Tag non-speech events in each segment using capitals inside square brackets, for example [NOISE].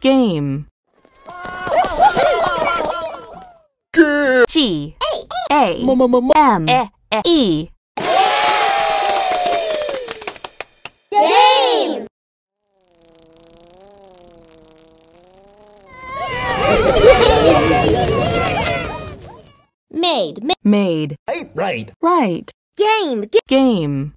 Game. G A M E. Game! Made. Made. Right, right. Right. game. Game.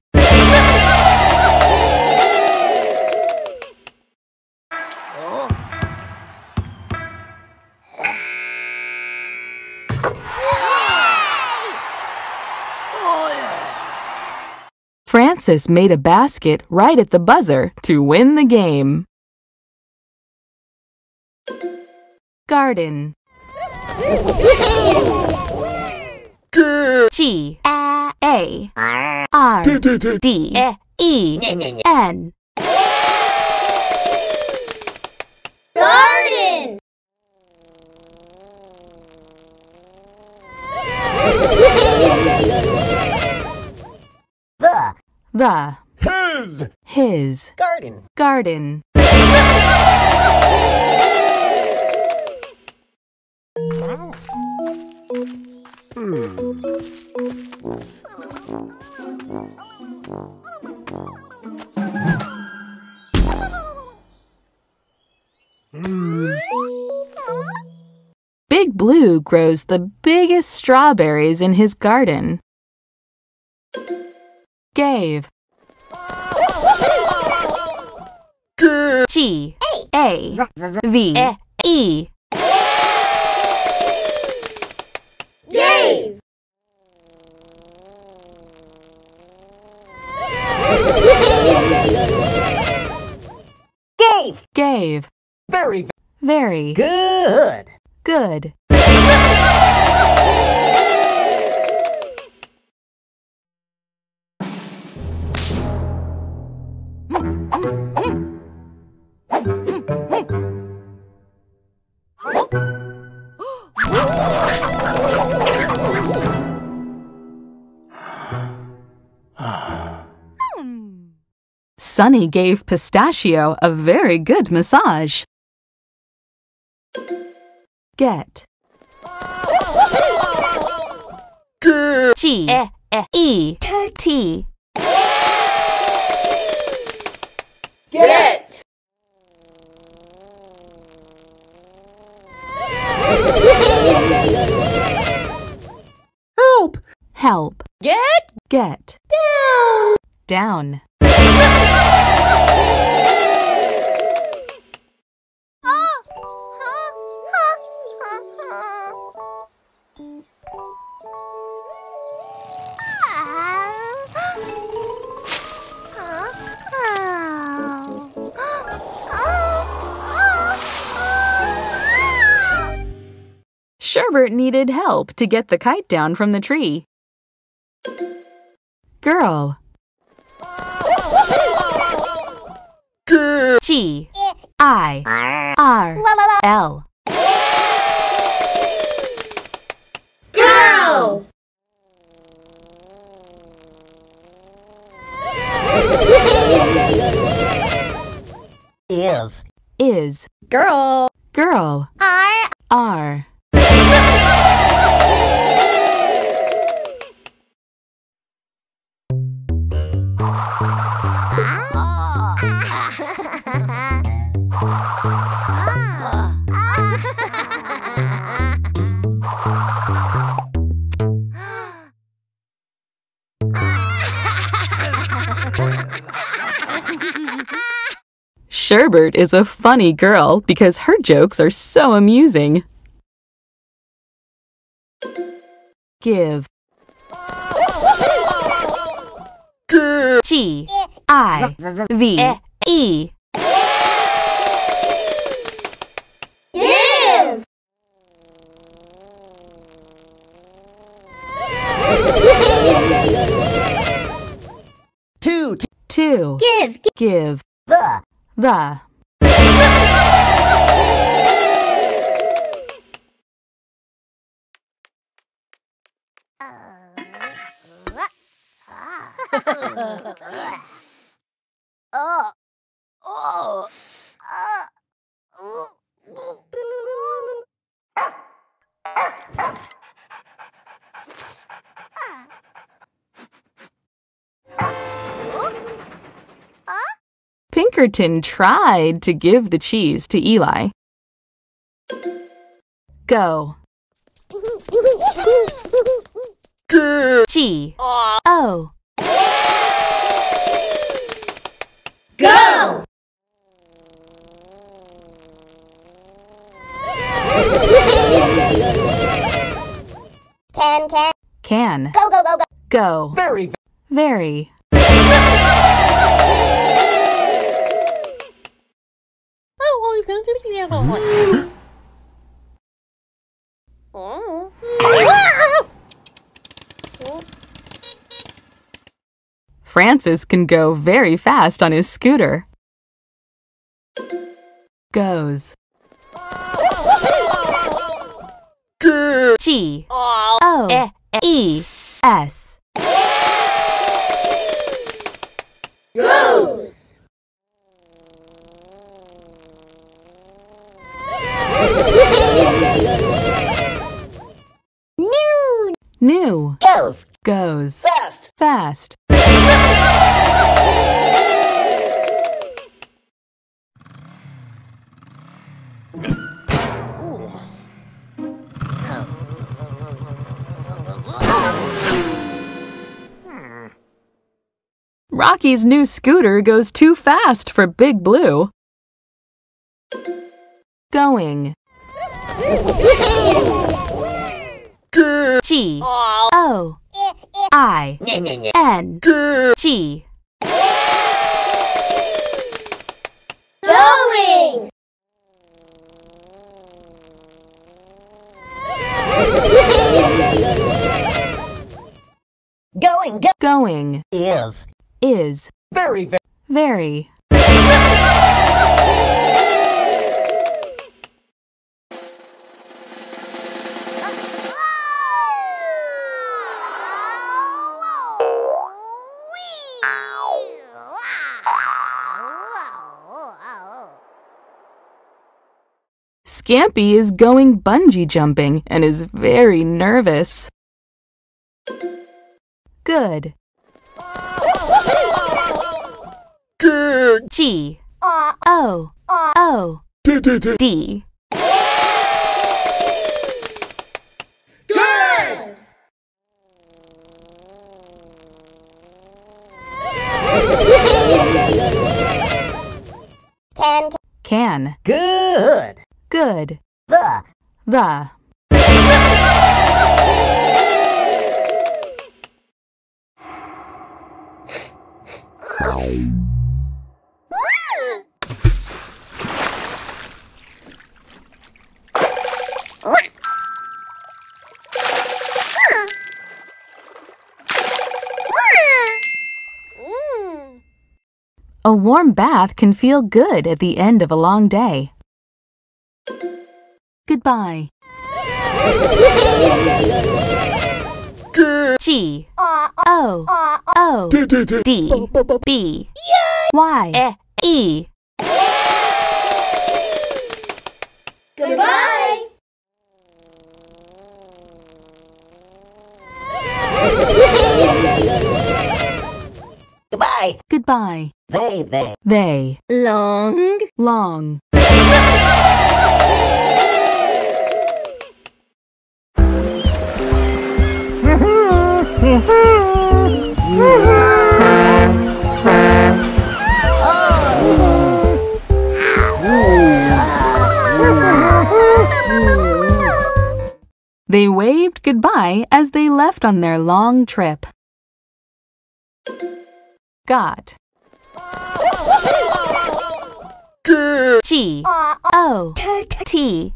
Francis made a basket right at the buzzer to win the game. Garden. G A R D E N. Garden! The. His. His. Garden. Garden. Big Blue grows the biggest strawberries in his garden. Gave. G A V E. Game! Gave. Gave. Very Very good. good. Sunny gave Pistachio a very good massage. Get. G E T. Get! Help. Help. Get Get. down. Down. Sherbert needed help to get the kite down from the tree. Girl. G I R L. Girl! Is. Is Girl. girl. I. R. Sherbert is a funny girl because her jokes are so amusing. Give. G I V E. Give! Two. Two. Give. Give. The. The. Pinkerton tried to give the cheese to Eli. Go. G. O. Go! Can, can, can. Go, go, go, go. go. Very, very [GASPS] Francis can go very fast on his scooter. Goes. G O E S. Goes! New New goes goes fast. fast. Rocky's new scooter goes too fast for Big Blue. Going. G O I N G. Going! Going is is very, very. very. Scampy is going bungee jumping and is very nervous. Good. G O O D. Good! Can, Can. Good. Good. The The. Mm. [LAUGHS] A warm bath can feel good at the end of a long day. Goodbye. G O O D B Y E. Goodbye! Goodbye. Goodbye. They they They. Long. Long. They waved goodbye as they left on their long trip. Got. G O T.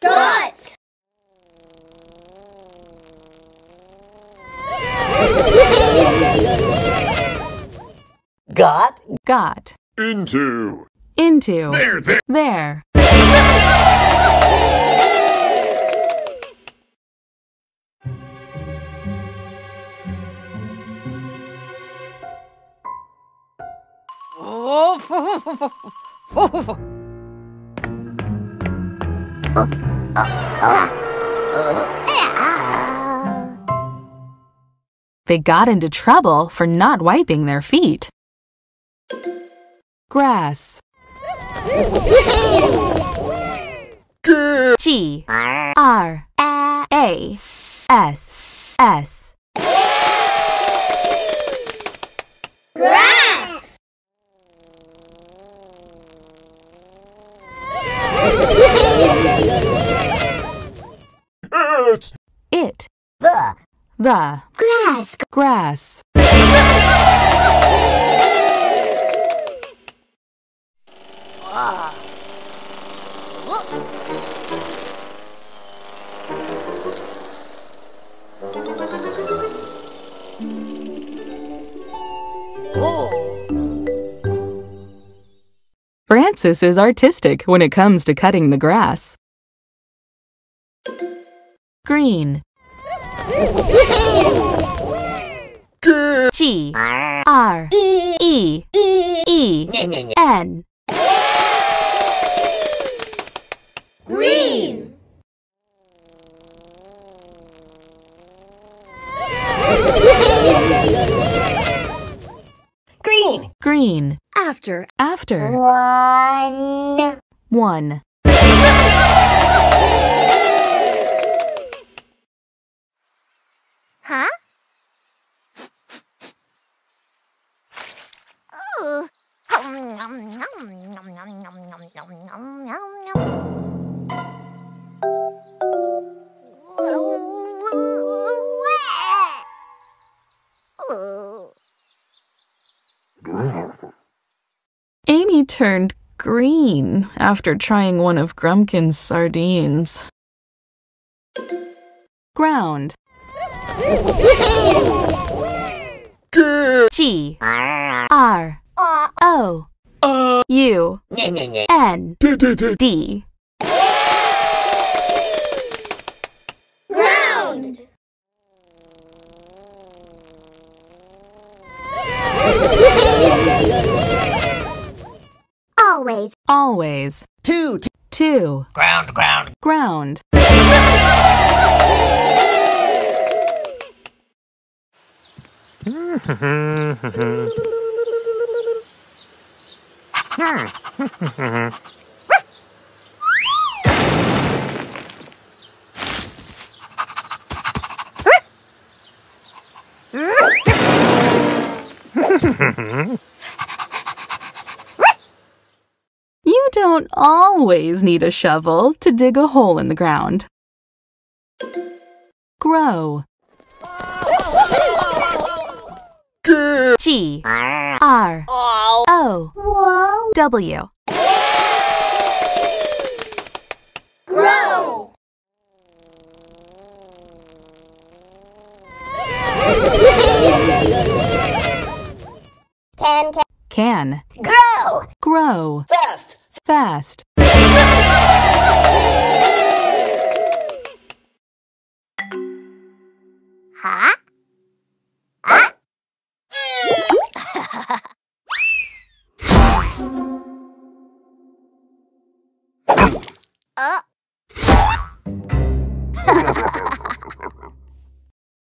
Got! got Got. Into. Into. There, there. There. Oh, [LAUGHS] They got into trouble for not wiping their feet. Grass. G R A S S The. Grass. Grass. Francis is artistic when it comes to cutting the grass. Green. G R E E N. Green. Green. Green. After. After. One. One. Huh? Amy turned green after trying one of Grumpkin's sardines. Ground. G R O U N D. Ground. Always. Always. Two. two. Two. Ground. Ground. Ground. You don't always need a shovel to dig a hole in the ground. Grow. G ah. R O Grow. Can, can. Can. Grow. Grow. Fast. Fast.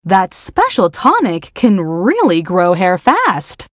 That special tonic can really grow hair fast.